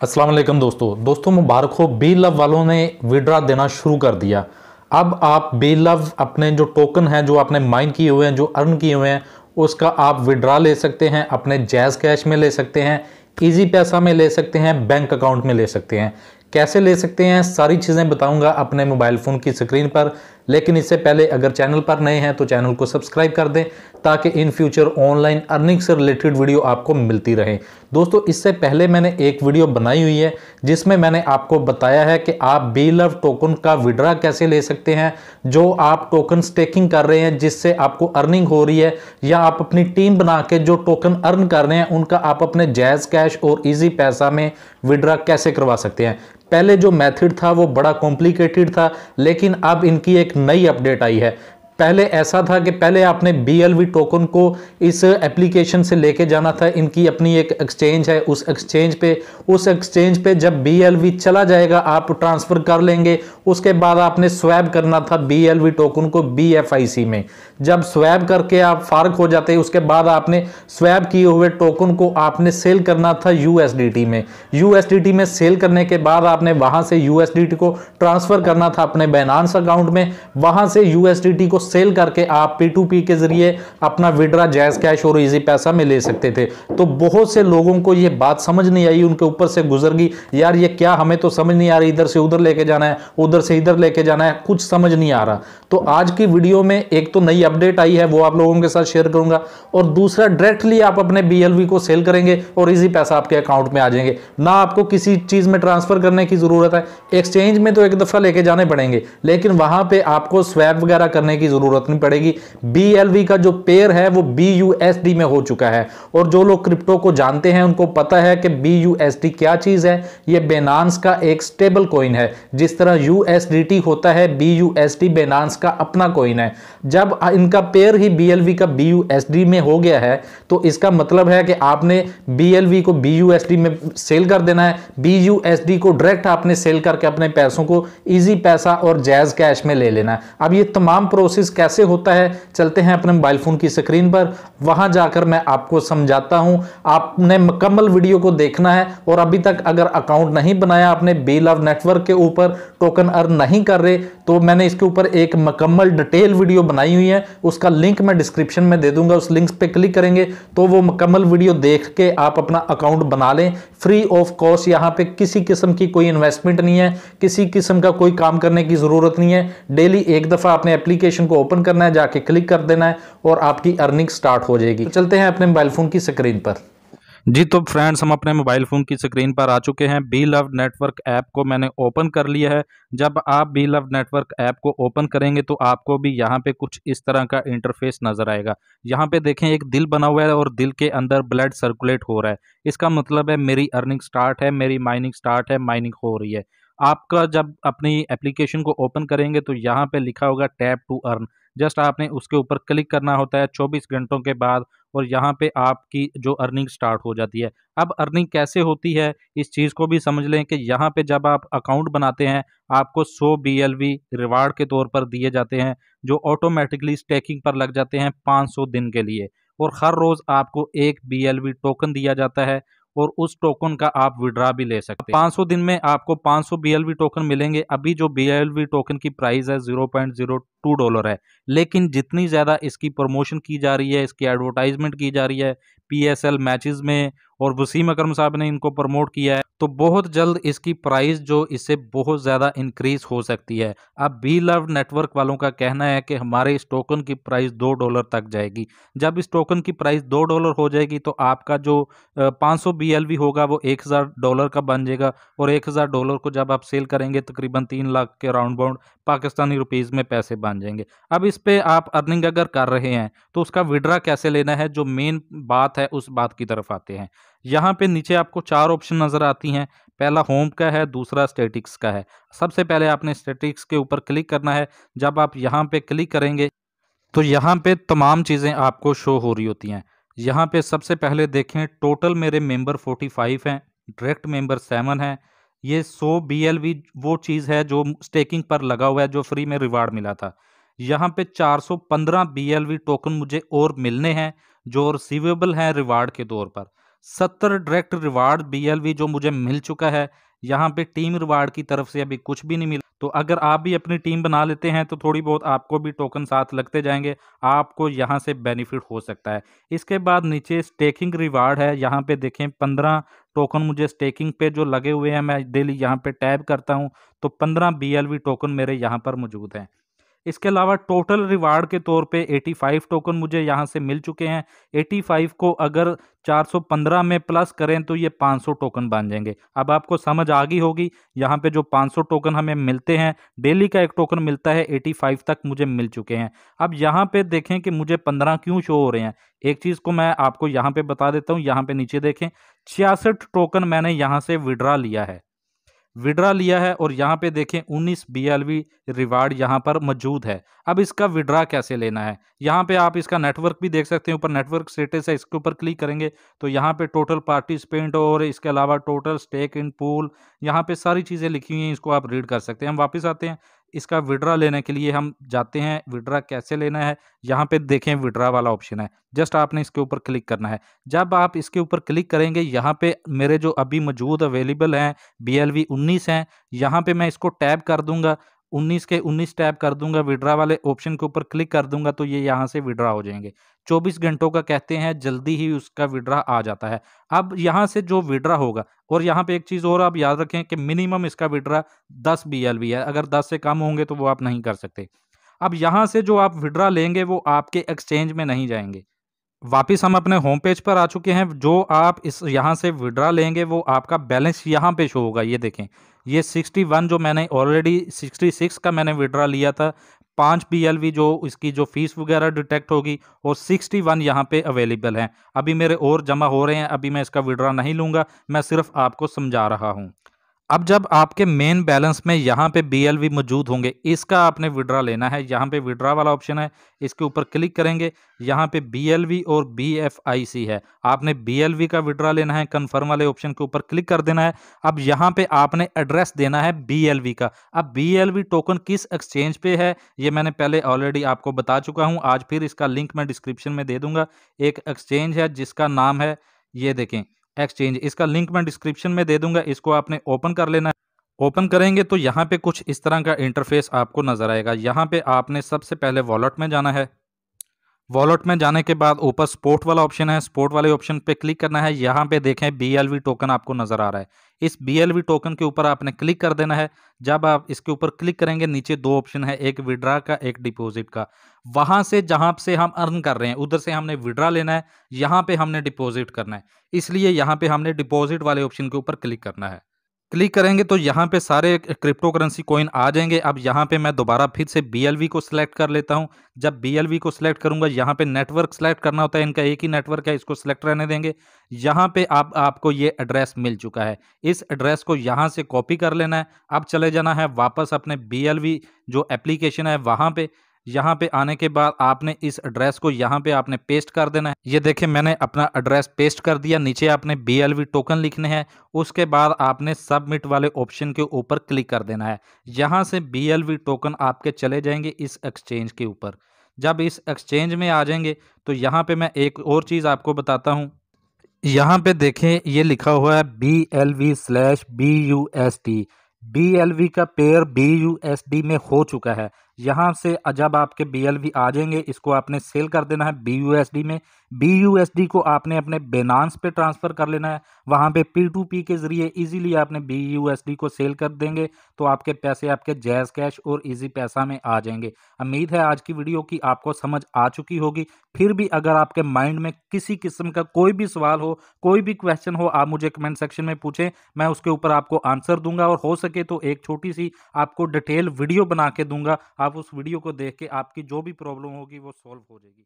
अस्सलाम वालेकुम दोस्तों। दोस्तों, मुबारक हो। बी लव वालों ने विड्रा देना शुरू कर दिया। अब आप बी लव अपने जो टोकन हैं, जो आपने माइन किए हुए हैं, जो अर्न किए हुए हैं, उसका आप विड्रा ले सकते हैं, अपने जैज़ कैश में ले सकते हैं इजी पैसा में ले सकते हैं बैंक अकाउंट में ले सकते हैं। कैसे ले सकते हैं, सारी चीज़ें बताऊँगा अपने मोबाइल फ़ोन की स्क्रीन पर। लेकिन इससे पहले अगर चैनल पर नए हैं तो चैनल को सब्सक्राइब कर दें ताकि इन फ्यूचर ऑनलाइन अर्निंग से रिलेटेड वीडियो आपको मिलती रहे। दोस्तों, इससे पहले मैंने एक वीडियो बनाई हुई है जिसमें मैंने आपको बताया है कि आप बी लव टोकन का विड्रा कैसे ले सकते हैं, जो आप टोकन स्टेकिंग कर रहे हैं, जिससे आपको अर्निंग हो रही है, या आप अपनी टीम बना के जो टोकन अर्न कर रहे हैं, उनका आप अपने जैज़ कैश और ईजी पैसा में विड्रा कैसे करवा सकते हैं। पहले जो मेथड था वो बड़ा कॉम्प्लिकेटेड था, लेकिन अब इनकी एक नई अपडेट आई है। पहले ऐसा था कि पहले आपने BLV टोकन को इस एप्लीकेशन से लेके जाना था। इनकी अपनी एक एक्सचेंज है। उस एक्सचेंज पे, उस एक्सचेंज पे जब BLV चला जाएगा, आप ट्रांसफ़र कर लेंगे। उसके बाद आपने स्वैब करना था BLV टोकन को BFIC में। जब स्वैब करके आप फारक हो जाते, उसके बाद आपने स्वैब किए हुए टोकन को आपने सेल करना था USDT में। USDT में सेल करने के बाद आपने वहाँ से USDT को ट्रांसफ़र करना था अपने बैनांस अकाउंट में। वहाँ से USDT को सेल करके आप पी टू पी के ज़रिए अपना विड्रा जैज कैश और इजी पैसा में ले सकते थे। तो बहुत से लोगों को ये बात समझ नहीं आई, उनके ऊपर से गुजर गई, यार, ये क्या हमें तो समझ नहीं आ रही, इधर से उधर लेके जाना है, उधर से इधर लेके जाना है। कुछ समझ नहीं आ रहा। तो आज की वीडियो में एक तो नई अपडेट आई है, वो आप लोगों के साथ शेयर करूँगा, और दूसरा डायरेक्टली आप अपने बी को सेल करेंगे और इजी पैसा आपके अकाउंट में आ जाएँगे। ना आपको किसी चीज़ में ट्रांसफ़र करने की ज़रूरत है एक्सचेंज में तो एक दफ़ा लेके जाने पड़ेंगे, लेकिन वहाँ पे आपको स्वैप वगैरह करने की ज़रूरत नहीं पड़ेगी। बी का जो पेयर है, वो बीयूएसडी में हो चुका है। और जो लोग क्रिप्टो को जानते हैं, उनको पता है कि बी क्या चीज़ है। ये बेनांस का एक स्टेबल कॉइन है। जिस तरह यू होता है बी बेनांस का अपना कॉइन है। जब इनका पेयर ही बी का बी में हो गया है तो इसका मतलब है कि आपने बी को बी में सेल कर देना है। बी को डायरेक्ट आपने सेल करके अपने पैसों को इजी पैसा और जैज कैश में ले लेना है। अब ये तमाम प्रोसेस कैसे होता है? चलते हैं अपने मोबाइल फ़ोन की स्क्रीन पर। वहाँ जाकर मैं आपको समझाता हूँ। आपने मुकम्मल वीडियो को देखना है और अभी तक अगर अकाउंट नहीं बनाया आपने बी लव नेटवर्क के ऊपर टोकन अर्न नहीं कर रहे तो मैंने इसके ऊपर एक मुकम्मल डिटेल वीडियो बनाई हुई है। उसका लिंक मैं डिस्क्रिप्शन में दे दूँगा। उस लिंक पे क्लिक करेंगे तो वो मुकम्मल वीडियो देख के आप अपना अकाउंट बना लें। फ्री ऑफ़ कॉस्ट यहाँ पे किसी किस्म की कोई इन्वेस्टमेंट नहीं है। किसी किस्म का कोई काम करने की ज़रूरत नहीं है। डेली एक दफ़ा अपने एप्लीकेशन को ओपन करना है, जाके क्लिक कर देना है और आपकी अर्निंग स्टार्ट हो जाएगी। तो चलते हैं अपने मोबाइल फ़ोन की स्क्रीन पर। जी तो फ्रेंड्स हम अपने मोबाइल फ़ोन की स्क्रीन पर आ चुके हैं। बी लव नेटवर्क ऐप को मैंने ओपन कर लिया है। जब आप बी लव नेटवर्क ऐप को ओपन करेंगे तो आपको भी यहाँ पे कुछ इस तरह का इंटरफेस नज़र आएगा। यहाँ पे देखें, एक दिल बना हुआ है और दिल के अंदर ब्लड सर्कुलेट हो रहा है। इसका मतलब है मेरी अर्निंग स्टार्ट है, मेरी माइनिंग स्टार्ट है माइनिंग हो रही है। आपका जब अपनी एप्लीकेशन को ओपन करेंगे तो यहाँ पे लिखा होगा टैप टू अर्न जस्ट आपने उसके ऊपर क्लिक करना होता है 24 घंटों के बाद और यहाँ पे आपकी जो अर्निंग स्टार्ट हो जाती है। अब अर्निंग कैसे होती है? इस चीज़ को भी समझ लें कि यहाँ पे जब आप अकाउंट बनाते हैं, आपको 100 बी रिवार्ड के तौर पर दिए जाते हैं, जो ऑटोमेटिकली स्टेकिंग पर लग जाते हैं 500 दिन के लिए। और हर रोज़ आपको एक बीएलवी टोकन दिया जाता है। और उस टोकन का आप विड्रा भी ले सकते हैं। 500 दिन में आपको 500 बीएलवी टोकन मिलेंगे। अभी जो बीएलवी टोकन की प्राइस है 0.02 डॉलर है। लेकिन जितनी ज़्यादा इसकी प्रमोशन की जा रही है, इसकी एडवर्टाइजमेंट की जा रही है पीएसएल मैचेस में और वसीम अकरम साहब ने इनको प्रमोट किया है तो बहुत जल्द इसकी प्राइस जो इससे बहुत ज़्यादा इंक्रीज हो सकती है। अब बी लव नेटवर्क वालों का कहना है कि हमारे इस टोकन की प्राइस दो डॉलर तक जाएगी। जब इस टोकन की प्राइस दो डॉलर हो जाएगी तो आपका जो पाँच सौ होगा, वो एक हज़ार डॉलर का बन जाएगा और एक हज़ार डॉलर को जब आप सेल करेंगे, तकरीबन तीन लाख के राउंड बाउंड पाकिस्तानी रुपीज़ में पैसे बन जाएँगे। अब इस पर आप अर्निंग अगर कर रहे हैं तो उसका विड्रा कैसे लेना है, जो मेन बात है, उस बात की तरफ़ आते हैं। यहाँ पे नीचे आपको चार ऑप्शन नज़र आती हैं। पहला होम का है, दूसरा स्टेटिक्स का है। सबसे पहले आपने स्टेटिक्स के ऊपर क्लिक करना है। जब आप यहाँ पे क्लिक करेंगे तो यहाँ पे तमाम चीज़ें आपको शो हो रही होती हैं। यहाँ पे सबसे पहले देखें टोटल मेरे मेंबर 45 हैं डायरेक्ट मेंबर सेवन हैं। ये 100 बी वो चीज़ है जो स्टेकिंग पर लगा हुआ है, जो फ्री में रिवार्ड मिला था। यहाँ पे 415 बी टोकन मुझे और मिलने हैं, जो रिसीवेबल हैं रिवार्ड के तौर पर। सत्तर डायरेक्ट रिवार्ड बीएलवी जो मुझे मिल चुका है, यहाँ पे टीम रिवार्ड की तरफ़ से अभी कुछ भी नहीं मिला। तो अगर आप भी अपनी टीम बना लेते हैं तो थोड़ी बहुत आपको भी टोकन साथ लगते जाएँगे, आपको यहाँ से बेनिफिट हो सकता है। इसके बाद नीचे स्टेकिंग रिवार्ड है, यहाँ पे देखें पंद्रह टोकन मुझे स्टेकिंग पे जो लगे हुए हैं, मैं डेली यहाँ पे टैब करता हूँ तो पंद्रह बी टोकन मेरे यहाँ पर मौजूद हैं। इसके अलावा टोटल रिवार्ड के तौर पे 85 टोकन मुझे यहाँ से मिल चुके हैं। 85 को अगर 415 में प्लस करें तो ये 500 टोकन बन जाएँगे। अब आपको समझ आ गई होगी, यहाँ पे जो 500 टोकन हमें मिलते हैं डेली का एक टोकन मिलता है 85 तक मुझे मिल चुके हैं। अब यहाँ पे देखें कि मुझे 15 क्यों शो हो रहे हैं। एक चीज़ को मैं आपको यहाँ पे बता देता हूँ, यहाँ पे नीचे देखें, छियासठ टोकन मैंने यहाँ से विड्रा लिया है। विड्रा लिया है और यहाँ पे देखें 19 बी रिवार्ड यहाँ पर मौजूद है। अब इसका विड्रा कैसे लेना है? यहाँ पे आप इसका नेटवर्क भी देख सकते हैं। ऊपर नेटवर्क स्टेटस है, इसके ऊपर क्लिक करेंगे तो यहाँ पे टोटल पार्टिसिपेंट और इसके अलावा टोटल स्टेक इन पूल, यहाँ पे सारी चीज़ें लिखी हुई हैं, इसको आप रीड कर सकते हैं। हम वापस आते हैं। इसका विड्रा लेने के लिए हम जाते हैं, विड्रा कैसे लेना है? यहाँ पे देखें विड्रा वाला ऑप्शन है। जस्ट आपने इसके ऊपर क्लिक करना है। जब आप इसके ऊपर क्लिक करेंगे, यहाँ पे मेरे जो अभी मौजूद अवेलेबल हैं बी एल वी उन्नीस हैं, यहाँ पर मैं इसको टैब कर दूँगा। 19 के 19 टैप कर दूँगा, विड्रा वाले ऑप्शन के ऊपर क्लिक कर दूँगा तो ये यहाँ से विड्रा हो जाएँगे। 24 घंटों का कहते हैं, जल्दी ही उसका विड्रा आ जाता है। अब यहाँ से जो विड्रा होगा, और यहाँ पे एक चीज़ और आप याद रखें कि मिनिमम इसका विड्रा 10 बी है। अगर 10 से कम होंगे तो वो आप नहीं कर सकते। अब यहाँ से जो आप विड्रा लेंगे, वो आपके एक्सचेंज में नहीं जाएँगे। वापिस हम अपने होम पेज पर आ चुके हैं, जो आप इस यहाँ से विड्रा लेंगे, वो आपका बैलेंस यहाँ पे शो होगा। ये देखें, ये 61 जो मैंने ऑलरेडी 66 का मैंने विड्रा लिया था, पाँच बी जो इसकी जो फ़ीस वगैरह डिटेक्ट होगी और 61 यहाँ पे अवेलेबल हैं। अभी मेरे और जमा हो रहे हैं, अभी मैं इसका विड्रा नहीं लूँगा, मैं सिर्फ़ आपको समझा रहा हूँ। अब जब आपके मेन बैलेंस में यहाँ पे BLV मौजूद होंगे, इसका आपने विड्रा लेना है। यहाँ पे विड्रा वाला ऑप्शन है, इसके ऊपर क्लिक करेंगे। यहाँ पे BLV और BFIC है। आपने BLV का विड्रा लेना है कन्फर्म वाले ऑप्शन के ऊपर क्लिक कर देना है। अब यहाँ पे आपने एड्रेस देना है BLV का। अब BLV टोकन किस एक्सचेंज पे है, ये मैंने पहले ऑलरेडी आपको बता चुका हूँ। आज फिर इसका लिंक मैं डिस्क्रिप्शन में दे दूँगा। एक एक्सचेंज है जिसका नाम है, ये देखें। एक्सचेंज इसका लिंक मैं डिस्क्रिप्शन में दे दूँगा, इसको आपने ओपन कर लेना है। ओपन करेंगे तो यहाँ पे कुछ इस तरह का इंटरफेस आपको नज़र आएगा। यहाँ पे आपने सबसे पहले वॉलेट में जाना है। वॉलेट में जाने के बाद ऊपर स्पोर्ट वाला ऑप्शन है स्पोर्ट वाले ऑप्शन पे क्लिक करना है, यहाँ पे देखें बीएलवी टोकन आपको नज़र आ रहा है। इस बीएलवी टोकन के ऊपर आपने क्लिक कर देना है। जब आप इसके ऊपर क्लिक करेंगे, नीचे दो ऑप्शन है, एक विड्रा का, एक डिपॉजिट का। वहाँ से, जहाँ से हम अर्न कर रहे हैं, उधर से हमने विड्रा लेना है, यहाँ पे हमने डिपॉजिट करना है। इसलिए यहाँ पे हमने डिपॉजिट वाले ऑप्शन के ऊपर क्लिक करना है। क्लिक करेंगे तो यहाँ पे सारे क्रिप्टो करेंसी कॉइन आ जाएँगे। अब यहाँ पे मैं दोबारा फिर से BLV को सिलेक्ट कर लेता हूँ। जब BLV को सिलेक्ट करूँगा, यहाँ पे नेटवर्क सेलेक्ट करना होता है। इनका एक ही नेटवर्क है, इसको सिलेक्ट रहने देंगे। यहाँ पे आप, आपको ये एड्रेस मिल चुका है। इस एड्रेस को यहाँ से कॉपी कर लेना है। अब चले जाना है वापस अपने BLV जो एप्लीकेशन है वहाँ पे। यहाँ पे आने के बाद आपने इस एड्रेस को यहाँ पे आपने पेस्ट कर देना है। ये देखें मैंने अपना एड्रेस पेस्ट कर दिया। नीचे आपने BLV टोकन लिखने हैं। उसके बाद आपने सबमिट वाले ऑप्शन के ऊपर क्लिक कर देना है। यहाँ से BLV टोकन आपके चले जाएँगे इस एक्सचेंज के ऊपर। जब इस एक्सचेंज में आ जाएँगे तो यहाँ पे मैं एक और चीज़ आपको बताता हूँ। यहाँ पे देखें ये लिखा हुआ है B L V slash B U S T B L V का pair B U S D में हो चुका है। यहाँ से जब आपके बीएलवी आ जाएँगे, इसको आपने सेल कर देना है बी यू एस डी में। बी यू एस डी को आपने अपने बेनांस पे ट्रांसफ़र कर लेना है। वहाँ पे पी टू पी के ज़रिए इजीली आपने बी यू एस डी को सेल कर देंगे तो आपके पैसे आपके जैज़ कैश और इजी पैसा में आ जाएँगे। उम्मीद है आज की वीडियो की आपको समझ आ चुकी होगी। फिर भी अगर आपके माइंड में किसी किस्म का कोई भी सवाल हो, कोई भी क्वेश्चन हो, आप मुझे कमेंट सेक्शन में पूछें, मैं उसके ऊपर आपको आंसर दूँगा और हो सके तो एक छोटी सी आपको डिटेल वीडियो बना के दूँगा। आप उस वीडियो को देख के आपकी जो भी प्रॉब्लम होगी वो सॉल्व हो जाएगी।